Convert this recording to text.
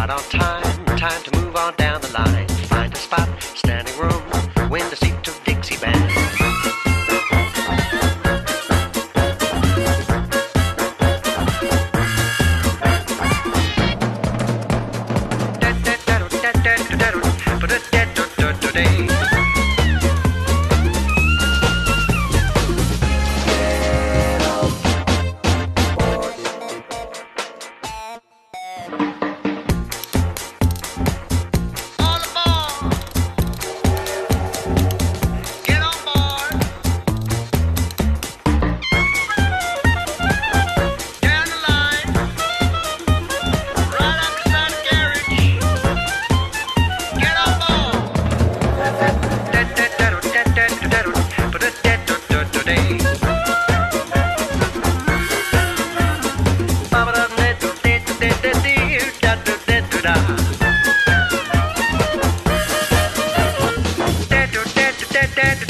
Right on time, time to move on down the line. Find a spot, standing room, Yeah.